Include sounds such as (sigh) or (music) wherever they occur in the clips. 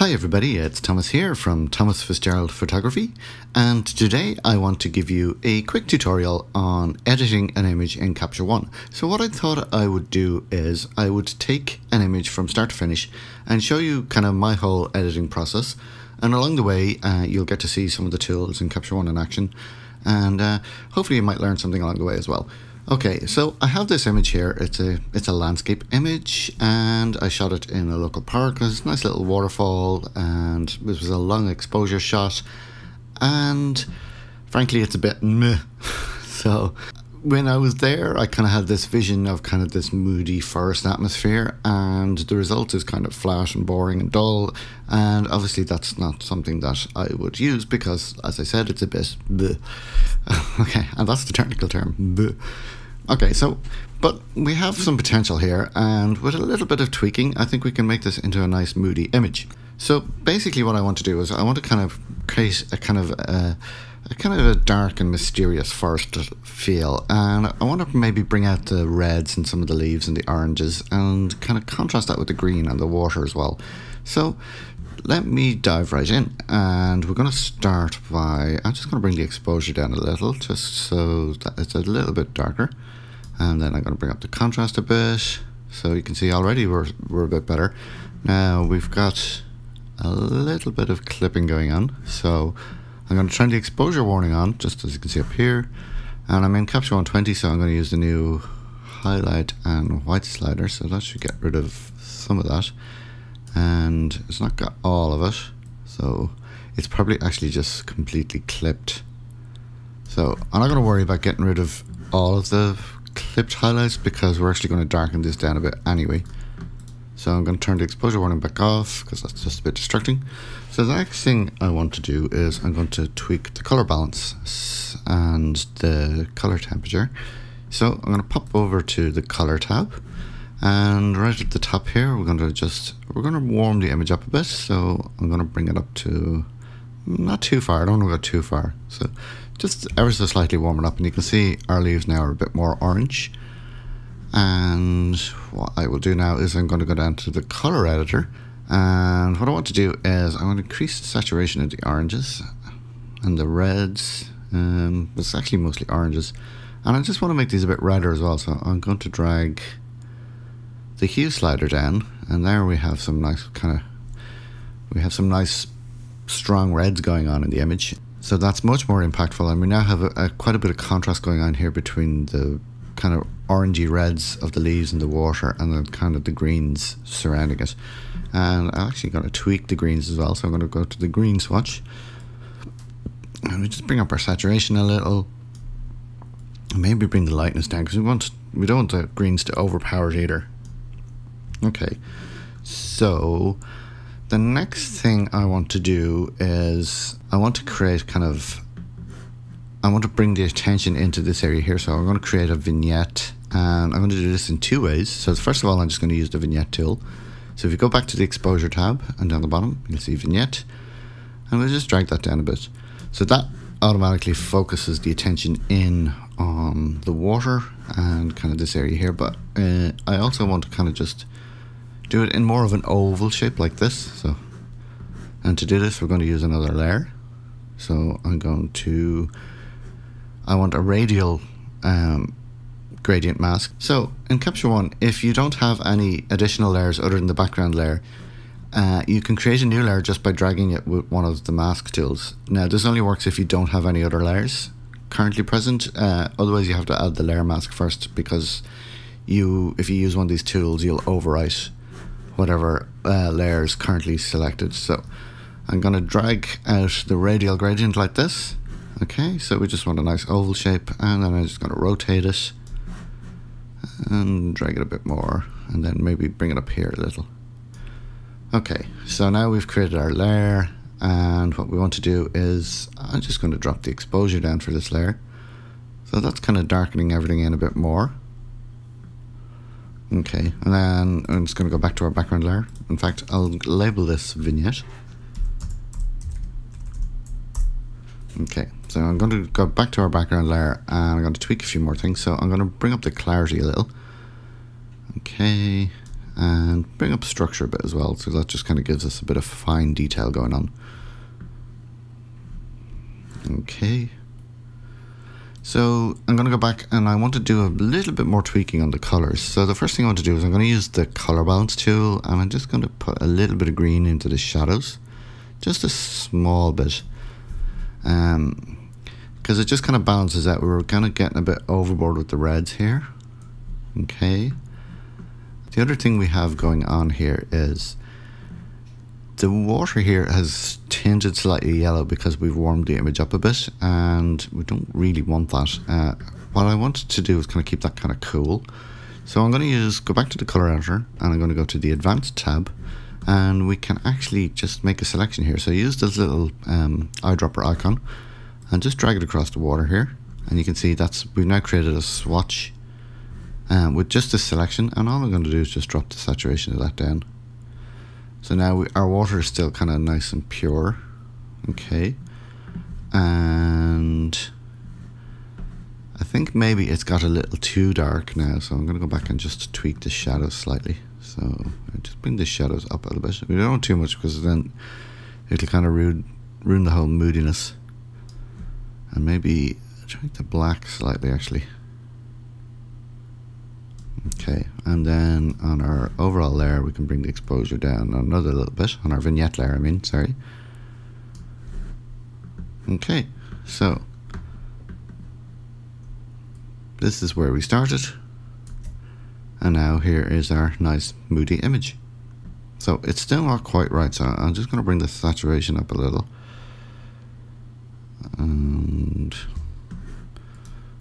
Hi everybody, it's Thomas here from Thomas Fitzgerald Photography and today I want to give you a quick tutorial on editing an image in Capture One. So what I thought I would do is I would take an image from start to finish and show you kind of my whole editing process and along the way uh, you'll get to see some of the tools in Capture One in action and uh, hopefully you might learn something along the way as well. Okay, so I have this image here. It's a it's a landscape image, and I shot it in a local park. There's a nice little waterfall, and this was a long exposure shot. And frankly, it's a bit meh. (laughs) so when I was there, I kind of had this vision of kind of this moody forest atmosphere, and the result is kind of flat and boring and dull. And obviously, that's not something that I would use because, as I said, it's a bit bleh. (laughs) okay, and that's the technical term. Okay, so, but we have some potential here, and with a little bit of tweaking, I think we can make this into a nice moody image. So basically what I want to do is I want to kind of create a kind of a, a kind of a dark and mysterious forest feel, and I want to maybe bring out the reds and some of the leaves and the oranges, and kind of contrast that with the green and the water as well. So let me dive right in and we're going to start by I'm just going to bring the exposure down a little just so that it's a little bit darker. And then I'm going to bring up the contrast a bit so you can see already we're, we're a bit better. Now we've got a little bit of clipping going on so I'm going to turn the exposure warning on just as you can see up here. And I'm in Capture One 20 so I'm going to use the new highlight and white slider so that should get rid of some of that and it's not got all of it so it's probably actually just completely clipped so I'm not going to worry about getting rid of all of the clipped highlights because we're actually going to darken this down a bit anyway. So I'm going to turn the exposure warning back off because that's just a bit distracting. So the next thing I want to do is I'm going to tweak the color balance and the color temperature. So I'm going to pop over to the color tab and right at the top here we're going to just we're going to warm the image up a bit. So I'm going to bring it up to not too far. I don't want to go too far. So just ever so slightly warming up. And you can see our leaves now are a bit more orange. And what I will do now is I'm going to go down to the color editor. And what I want to do is I want to increase the saturation of the oranges and the reds. Um, it's actually mostly oranges. And I just want to make these a bit redder as well. So I'm going to drag the hue slider down and there we have some nice kind of we have some nice strong reds going on in the image so that's much more impactful, and we now have a, a, quite a bit of contrast going on here between the kind of orangey reds of the leaves and the water, and then kind of the greens surrounding it. And I'm actually going to tweak the greens as well, so I'm going to go to the green swatch, and we just bring up our saturation a little. Maybe bring the lightness down because we want we don't want the greens to overpower it either. Okay, so the next thing I want to do is I want to create kind of I want to bring the attention into this area here. So I'm going to create a vignette and I'm going to do this in two ways. So first of all I'm just going to use the vignette tool. So if you go back to the exposure tab and down the bottom you'll see vignette. And we'll just drag that down a bit. So that automatically focuses the attention in on the water and kind of this area here. But uh, I also want to kind of just do it in more of an oval shape like this. So, And to do this, we're going to use another layer. So I'm going to, I want a radial um, gradient mask. So in Capture One, if you don't have any additional layers other than the background layer, uh, you can create a new layer just by dragging it with one of the mask tools. Now this only works if you don't have any other layers currently present. Uh, otherwise you have to add the layer mask first because you, if you use one of these tools, you'll overwrite whatever uh, layer is currently selected. So I'm going to drag out the radial gradient like this. Okay, so we just want a nice oval shape and then I'm just going to rotate it and drag it a bit more and then maybe bring it up here a little. Okay, so now we've created our layer and what we want to do is I'm just going to drop the exposure down for this layer. So that's kind of darkening everything in a bit more. Okay, and then I'm just going to go back to our background layer. In fact, I'll label this vignette. Okay, so I'm going to go back to our background layer and I'm going to tweak a few more things. So I'm going to bring up the clarity a little. Okay, and bring up structure a bit as well. So that just kind of gives us a bit of fine detail going on. Okay. So I'm going to go back and I want to do a little bit more tweaking on the colors. So the first thing I want to do is I'm going to use the color balance tool and I'm just going to put a little bit of green into the shadows. Just a small bit. Um, because it just kind of balances out. We were kind of getting a bit overboard with the reds here. Okay. The other thing we have going on here is the water here has tinted slightly yellow because we've warmed the image up a bit and we don't really want that. Uh, what I wanted to do is kind of keep that kind of cool. So I'm going to use, go back to the color editor and I'm going to go to the advanced tab and we can actually just make a selection here. So use this little um, eyedropper icon and just drag it across the water here and you can see that's we've now created a swatch um, with just this selection and all I'm going to do is just drop the saturation of that down so now we, our water is still kind of nice and pure. Okay. And I think maybe it's got a little too dark now so I'm going to go back and just tweak the shadows slightly. So just bring the shadows up a little bit. We don't want too much because then it'll kind of ruin, ruin the whole moodiness. And maybe try the black slightly actually Okay, and then on our overall layer, we can bring the exposure down another little bit, on our vignette layer, I mean, sorry. Okay, so this is where we started. And now here is our nice moody image. So it's still not quite right, so I'm just going to bring the saturation up a little. And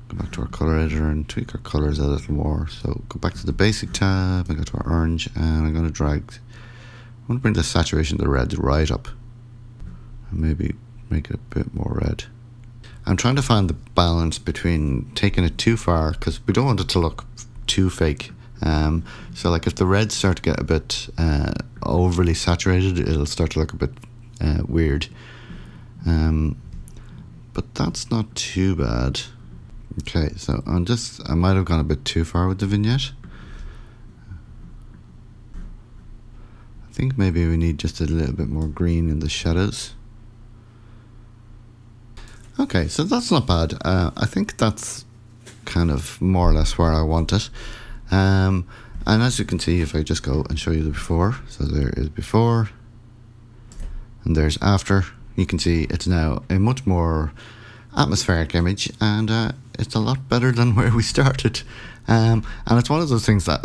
go back to our color editor and tweak our colors a little more. So go back to the basic tab and go to our orange and I'm going to drag, I'm going to bring the saturation of the red right up and maybe make it a bit more red. I'm trying to find the balance between taking it too far because we don't want it to look too fake. Um, so like if the reds start to get a bit uh, overly saturated, it'll start to look a bit uh, weird. Um, but that's not too bad. Okay, so I'm just, I might have gone a bit too far with the vignette. I think maybe we need just a little bit more green in the shadows. Okay, so that's not bad. Uh, I think that's kind of more or less where I want it. Um, and as you can see, if I just go and show you the before, so there is before, and there's after, you can see it's now a much more atmospheric image and uh, it's a lot better than (laughs) where we started. Um, and it's one of those things that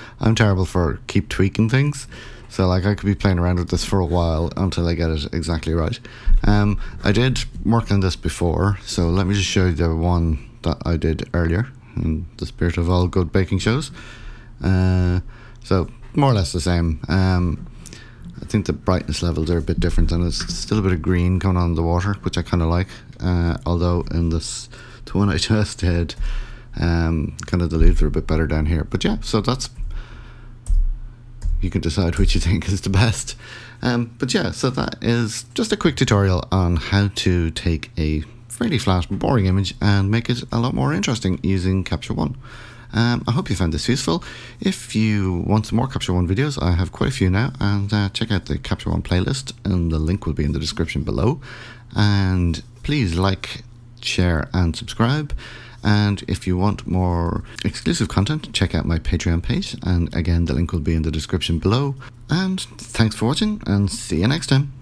(laughs) I'm terrible for keep tweaking things. So like I could be playing around with this for a while until I get it exactly right. Um, I did work on this before, so let me just show you the one that I did earlier in the spirit of all good baking shows. Uh, so more or less the same. Um, I think the brightness levels are a bit different and there's still a bit of green coming on the water, which I kind of like. Uh, although in this, the one I (laughs) just did, um, kind of the leaves are a bit better down here. But yeah, so that's, you can decide which you (laughs) think is the best. Um, but yeah, so that is just a quick tutorial on how to take a fairly flat, boring image and make it a lot more interesting using Capture One. Um, I hope you found this useful. If you want some more Capture One videos, I have quite a few now, and uh, check out the Capture One playlist, and the link will be in the description below. And please like, share, and subscribe. And if you want more exclusive content, check out my Patreon page. And again, the link will be in the description below. And thanks for watching, and see you next time.